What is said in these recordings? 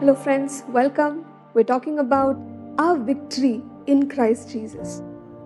Hello, friends, welcome. We're talking about our victory in Christ Jesus.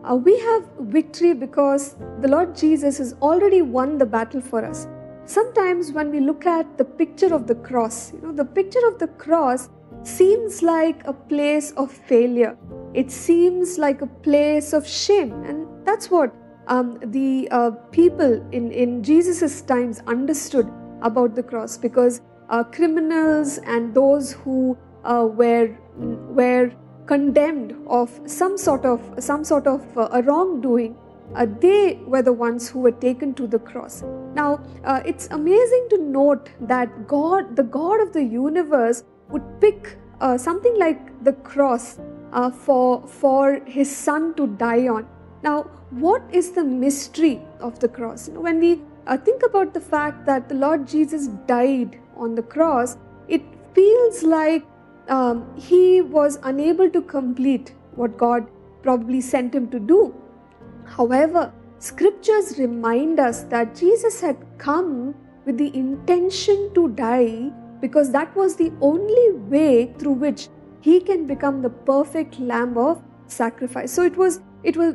Uh, we have victory because the Lord Jesus has already won the battle for us. Sometimes, when we look at the picture of the cross, you know, the picture of the cross seems like a place of failure. It seems like a place of shame, and that's what um, the uh, people in, in Jesus' times understood about the cross because criminals and those who uh, were, were condemned of some sort of, some sort of uh, a wrongdoing, uh, they were the ones who were taken to the cross. Now, uh, it's amazing to note that God, the God of the universe, would pick uh, something like the cross for, for his son to die on. Now, what is the mystery of the cross? You know, when we uh, think about the fact that the Lord Jesus died on the cross, it feels like um, he was unable to complete what God probably sent him to do. However, scriptures remind us that Jesus had come with the intention to die because that was the only way through which he can become the perfect lamb of sacrifice. So it was it was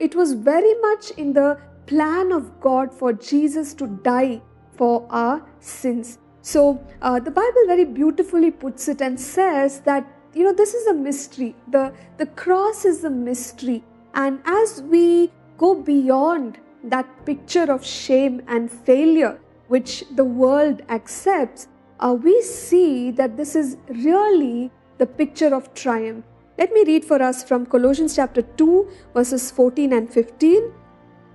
it was very much in the plan of God for Jesus to die for our sins. So uh, the Bible very beautifully puts it and says that you know this is a mystery. The the cross is a mystery, and as we go beyond that picture of shame and failure which the world accepts, uh, we see that this is really the picture of triumph. Let me read for us from Colossians chapter 2, verses 14 and 15.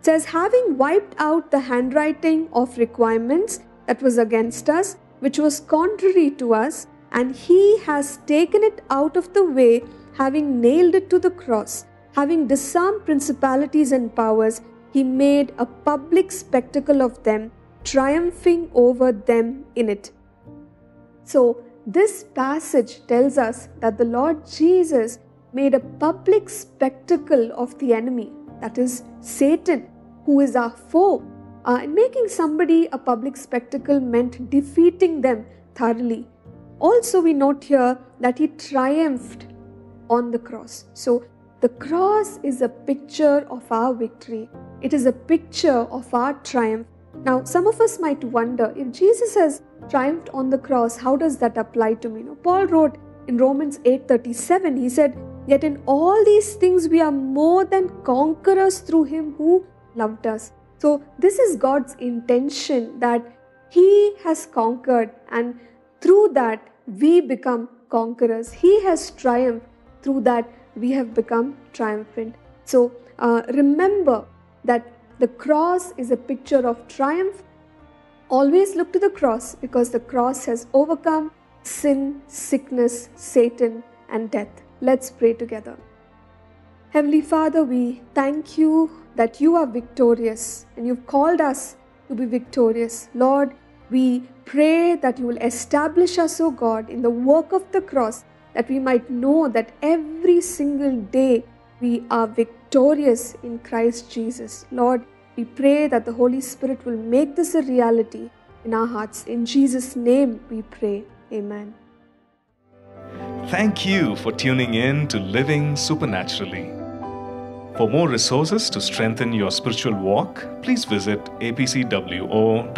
Says, Having wiped out the handwriting of requirements that was against us, which was contrary to us, and he has taken it out of the way, having nailed it to the cross, having disarmed principalities and powers, he made a public spectacle of them, triumphing over them in it. So, this passage tells us that the Lord Jesus made a public spectacle of the enemy, that is, Satan, who is our foe. Uh, and making somebody a public spectacle meant defeating them thoroughly. Also, we note here that he triumphed on the cross. So, the cross is a picture of our victory, it is a picture of our triumph. Now, some of us might wonder if Jesus has triumphed on the cross, how does that apply to me? Paul wrote in Romans 8:37, he said, Yet in all these things we are more than conquerors through him who loved us. So, this is God's intention that He has conquered, and through that we become conquerors. He has triumphed, through that we have become triumphant. So, uh, remember that the cross is a picture of triumph Always look to the cross because the cross has overcome sin, sickness, Satan, and death. Let's pray together. Heavenly Father, we thank you that you are victorious and you've called us to be victorious. Lord, we pray that you will establish us, O God, in the work of the cross, that we might know that every single day we are victorious in Christ Jesus. Lord, we pray that the Holy Spirit will make this a reality in our hearts. In Jesus' name we pray. Amen. Thank you for tuning in to Living Supernaturally. For more resources to strengthen your spiritual walk, please visit apcwo.org.